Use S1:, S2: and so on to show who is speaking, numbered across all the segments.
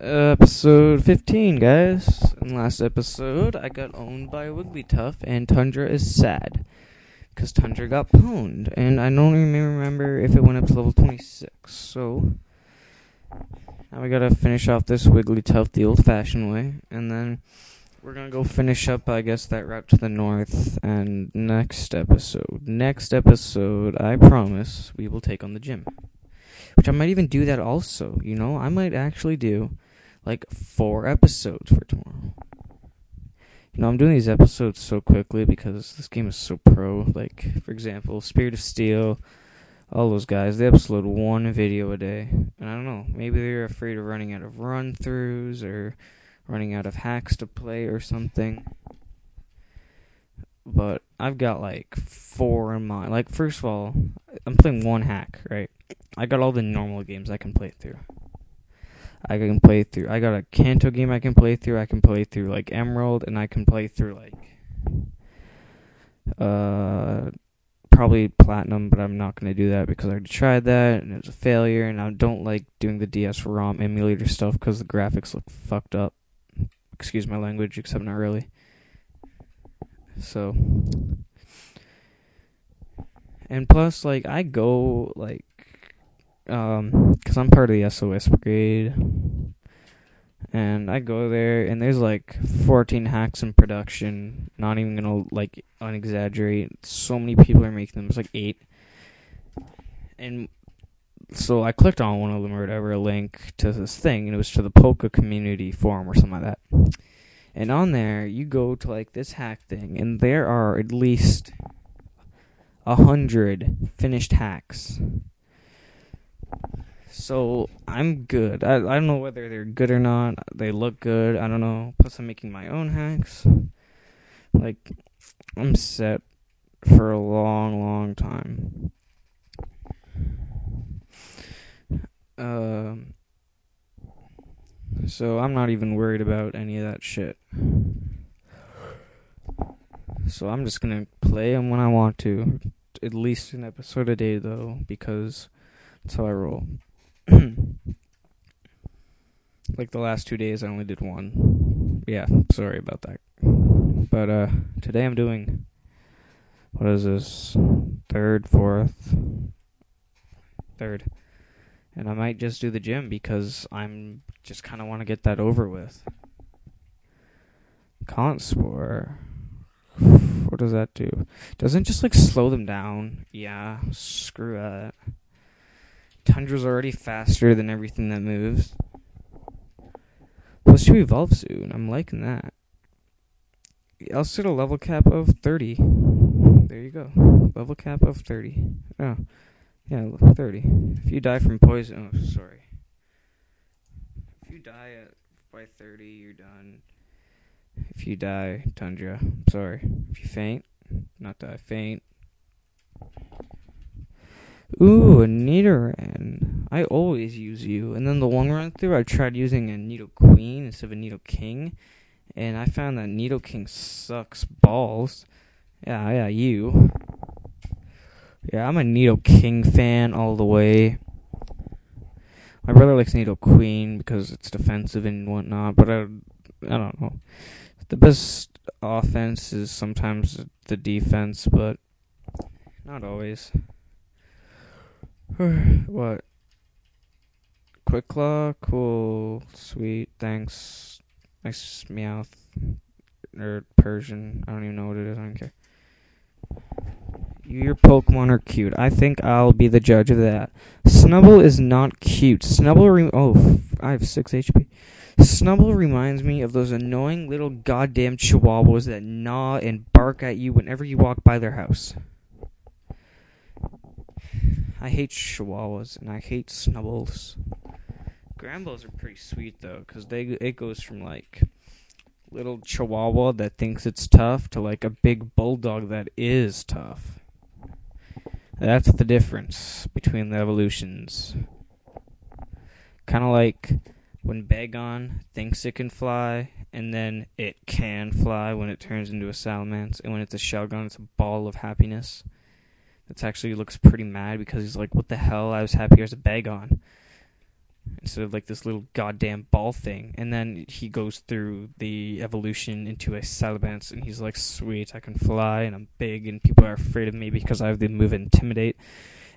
S1: Episode 15, guys. In last episode, I got owned by Wigglytuff, and Tundra is sad. Because Tundra got pwned, and I don't even remember if it went up to level 26. So, now we gotta finish off this Wigglytuff the old fashioned way, and then we're gonna go finish up, I guess, that route to the north, and next episode. Next episode, I promise, we will take on the gym. Which I might even do that also, you know? I might actually do like four episodes for tomorrow. You know, I'm doing these episodes so quickly because this game is so pro. Like, for example, Spirit of Steel, all those guys, they upload one video a day. And I don't know, maybe they're afraid of running out of run throughs or running out of hacks to play or something. But I've got like four in mind. Like, first of all, I'm playing one hack, right? I got all the normal games I can play through. I can play through. I got a Kanto game I can play through. I can play through like Emerald, and I can play through like uh probably Platinum, but I'm not gonna do that because I already tried that and it was a failure. And I don't like doing the DS ROM emulator stuff because the graphics look fucked up. Excuse my language, except not really. So, and plus, like I go like um, cause I'm part of the SOS brigade, and I go there, and there's like 14 hacks in production. Not even gonna like unexaggerate. So many people are making them. It's like eight, and so I clicked on one of them or whatever, a link to this thing, and it was to the PokeCommunity forum or something like that. And on there, you go to like this hack thing, and there are at least a hundred finished hacks so I'm good. I I don't know whether they're good or not. They look good. I don't know. Plus I'm making my own hacks. Like I'm set for a long, long time. Um so I'm not even worried about any of that shit. So I'm just gonna play them when I want to. At least an episode a day though, because that's how I roll. like the last two days, I only did one. Yeah, sorry about that. But uh, today I'm doing what is this? Third, fourth, third, and I might just do the gym because I'm just kind of want to get that over with. Cotton Spore. What does that do? Doesn't just like slow them down. Yeah, screw that. Tundra's already faster than everything that moves. Plus, to evolve soon. I'm liking that. I'll set a level cap of 30. There you go. Level cap of 30. Oh, yeah, 30. If you die from poison. Oh, sorry. If you die at, by 30, you're done. If you die, Tundra. Sorry. If you faint, not die, faint. Ooh, a Nidoran. I always use you. And then the one run through, I tried using a needle Nidoqueen instead of a needle Nidoking. And I found that needle Nidoking sucks balls. Yeah, yeah, you. Yeah, I'm a needle Nidoking fan all the way. My brother likes needle Nidoqueen because it's defensive and whatnot, but I, I don't know. The best offense is sometimes the defense, but not always. what? Quick Claw? Cool. Sweet. Thanks. Nice Meowth. Or Persian. I don't even know what it is. I don't care. Your Pokemon are cute. I think I'll be the judge of that. Snubbull is not cute. Snubbull re- oh, I have 6 HP. Snubbull reminds me of those annoying little goddamn chihuahuas that gnaw and bark at you whenever you walk by their house. I hate chihuahuas and I hate snubbulls. Granbulls are pretty sweet though, cause they it goes from like little chihuahua that thinks it's tough to like a big bulldog that is tough. That's the difference between the evolutions. Kind of like when Bagon thinks it can fly, and then it can fly when it turns into a Salamence, and when it's a Shelgon, it's a ball of happiness. That actually looks pretty mad because he's like, "What the hell? I was happy as a Bagon." instead of like this little goddamn ball thing. And then he goes through the evolution into a Salamence, and he's like, sweet, I can fly, and I'm big, and people are afraid of me because I have the move Intimidate.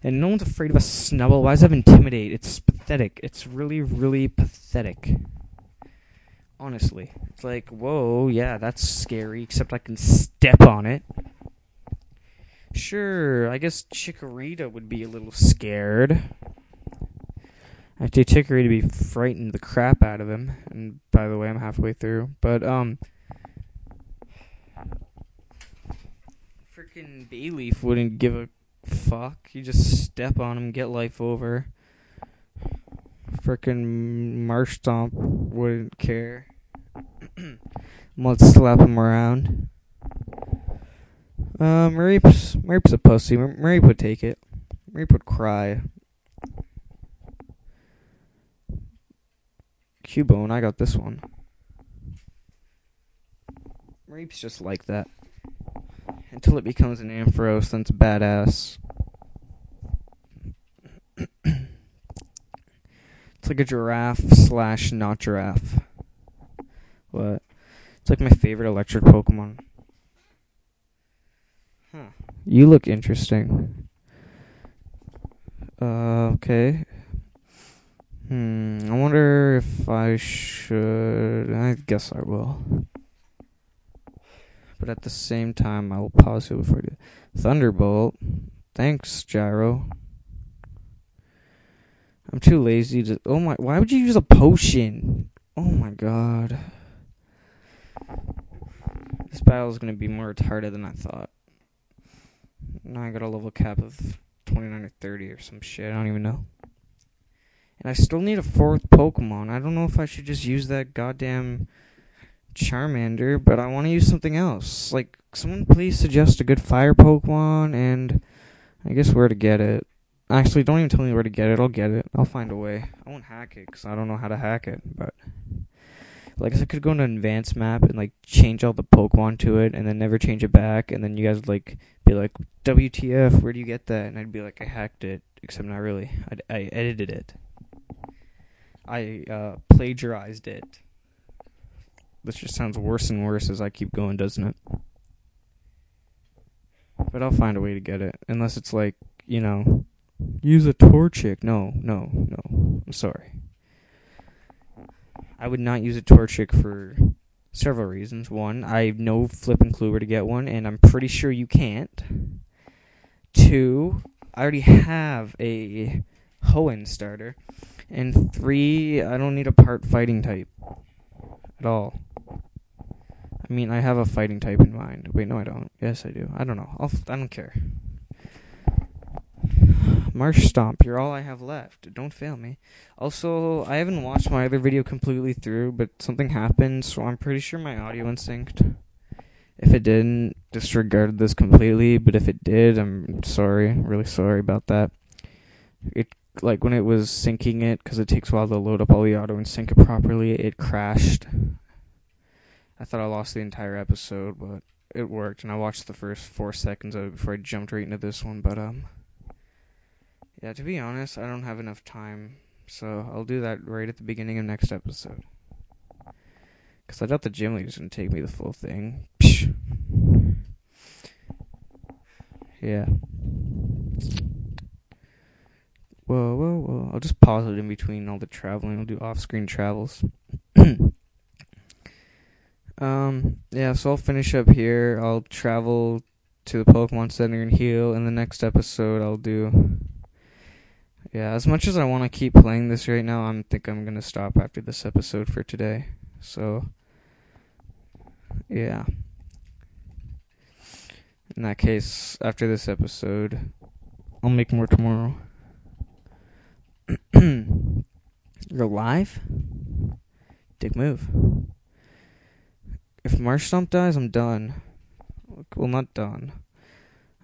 S1: And no one's afraid of a Snubbull. Why does that Intimidate? It's pathetic. It's really, really pathetic. Honestly. It's like, whoa, yeah, that's scary, except I can step on it. Sure, I guess Chikorita would be a little scared. Actually, Chikorita be frightened the crap out of him. And by the way, I'm halfway through. But, um. Freaking Bayleef wouldn't give a fuck. You just step on him, get life over. Freaking Marshtomp wouldn't care. Let's slap him around. Uh, Mareep's, Mareep's a pussy. Mareep would take it. Mareep would cry. Cubone, I got this one. Mareep's just like that. Until it becomes an Ampharos, then it's badass. it's like a giraffe slash not giraffe. What? It's like my favorite electric Pokemon. You look interesting. Uh, okay. Hmm. I wonder if I should. I guess I will. But at the same time, I will pause it before I do. Thunderbolt. Thanks, Gyro. I'm too lazy to. Oh my. Why would you use a potion? Oh my god. This battle is going to be more retarded than I thought. Now I got a level cap of 29 or 30 or some shit. I don't even know. And I still need a fourth Pokemon. I don't know if I should just use that goddamn Charmander, but I want to use something else. Like, someone please suggest a good fire Pokemon and I guess where to get it. Actually, don't even tell me where to get it. I'll get it. I'll find a way. I won't hack it because I don't know how to hack it, but. Like I could go into an advanced map and like change all the Pokemon to it, and then never change it back, and then you guys like be like, "WTF? Where do you get that?" And I'd be like, "I hacked it," except not really. I, I edited it. I uh, plagiarized it. This just sounds worse and worse as I keep going, doesn't it? But I'll find a way to get it, unless it's like you know, use a Torchic. No, no, no. I'm sorry. I would not use a Torchic for several reasons. One, I have no flipping clue where to get one, and I'm pretty sure you can't. Two, I already have a Hoenn starter. And three, I don't need a part fighting type at all. I mean, I have a fighting type in mind. Wait, no, I don't. Yes, I do. I don't know. I'll, I don't care. Marshtomp, you're all I have left. Don't fail me. Also, I haven't watched my other video completely through, but something happened, so I'm pretty sure my audio went synced. If it didn't, disregard this completely, but if it did, I'm sorry. really sorry about that. It like when it was syncing it because it takes a while to load up all the audio and sync it properly, it crashed. I thought I lost the entire episode, but it worked, and I watched the first four seconds of it before I jumped right into this one. But um, yeah, to be honest, I don't have enough time, so I'll do that right at the beginning of next episode. Cause I doubt the gym leader's gonna take me the full thing. Psh. Yeah. Whoa, whoa, whoa. I'll just pause it in between all the traveling. I'll do off screen travels. um, yeah, so I'll finish up here. I'll travel to the Pokemon Center and heal. In the next episode, I'll do. Yeah, as much as I want to keep playing this right now, I think I'm going to stop after this episode for today. So, yeah. In that case, after this episode, I'll make more tomorrow. You're alive? Dick move. If Marshtomp dies, I'm done. Well, not done.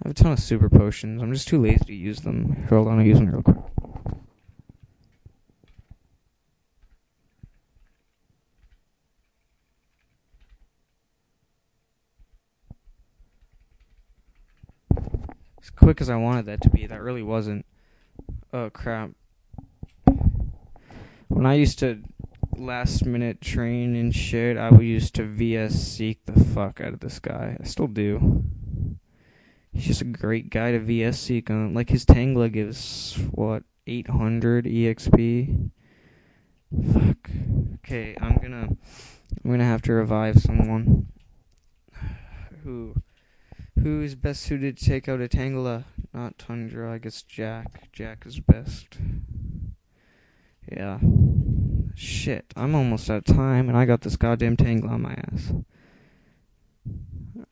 S1: I have a ton of super potions. I'm just too lazy to use them. Hold on, I'll use them real quick. As I wanted that to be, that really wasn't. Oh crap. When I used to last minute train and shit, I would used to VS seek the fuck out of this guy. I still do. He's just a great guy to VS seek on. Like his Tangela gives what 800 EXP. Fuck. Okay, I'm gonna I'm gonna have to revive someone. Who who is best suited to take out a Tangela? Not Tundra, I guess Jack. Jack is best. Yeah. Shit, I'm almost out of time and I got this goddamn Tangela on my ass.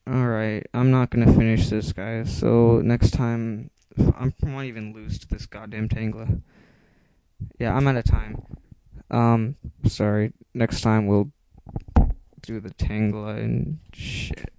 S1: Alright, I'm not gonna finish this, guys. So next time, I might even lose to this goddamn Tangela. Yeah, I'm out of time. Um, sorry. Next time we'll do the Tangela and shit.